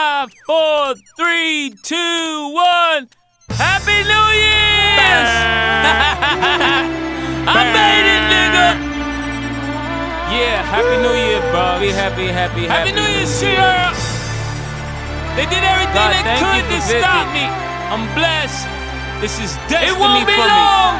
Five, four, three, two, one. Happy New Year! I made it, nigga. Yeah, Happy New Year, bro. Be happy, happy, happy. Happy New Year, Sierra. They did everything God, they could to for stop me. I'm blessed. This is destiny It won't be for me. long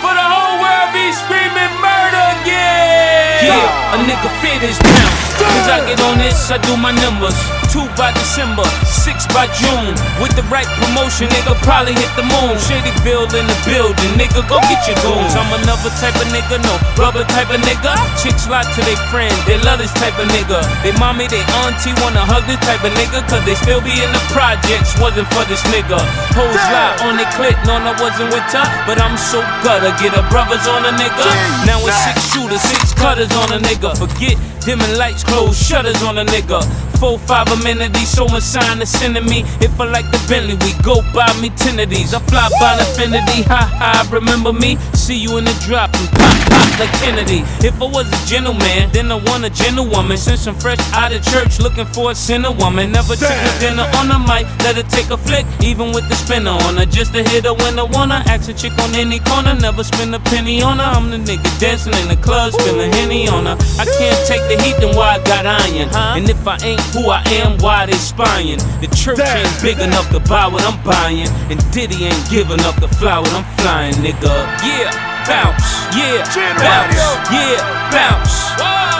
For the whole world be screaming murder, yeah. Yeah, a nigga fear this bounce. Cause I get on this, I do my numbers. Two by December, six by June. With the right promotion, nigga probably hit the moon. Shadyville in the building, nigga, go get your goons. I'm another type of nigga, no rubber type of nigga. Chicks lie to their friend, they love this type of nigga. They mommy, they auntie wanna hug this type of nigga. Cause they still be in the projects, wasn't for this nigga. Hoes lie on their clit, no, I wasn't with her. But I'm so gutter, get her brothers on a nigga. Now it's six shooters, six cutters on a nigga. Forget dimming lights, close shutters on a nigga. Four, five amenities, much sign sending me. If I like the Bentley, we go buy me ten of these. I fly by an affinity, ha ha, remember me? See you in the drop and pop like Kennedy. If I was a gentleman, then I want a gentlewoman. Since I'm fresh out of church, looking for a sinner woman. Never took a dinner on a mic, let her take a flick, even with the spinner on her. Just to hit her when I wanna. Ask a chick on any corner, never spend a penny on her. I'm the nigga dancing in the club, spilling henny on her. I can't take the heat, then why I got iron? And if I ain't who I am, why they spying? The church ain't big enough to buy what I'm buying, and Diddy ain't giving up the fly what I'm flying, nigga. Yeah, bounce, yeah, bounce, yeah, bounce.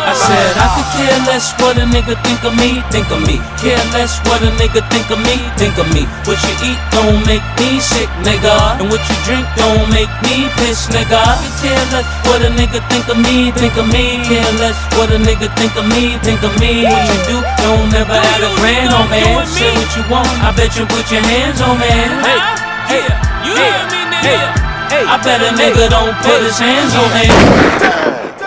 I said I could care less what a nigga think of me, think of me. Care less what a nigga think of me, think of me. What you eat don't make me sick, nigga. And what you drink don't make me piss, nigga. I could care less what a nigga think of me, think of me. Care less what a nigga think of me, think of me. What you do don't never add a grand oh, on me. Say what you want, I bet you put your hands on me. Hey, hey, You hear me, nigga. I bet a nigga don't put his hands on man.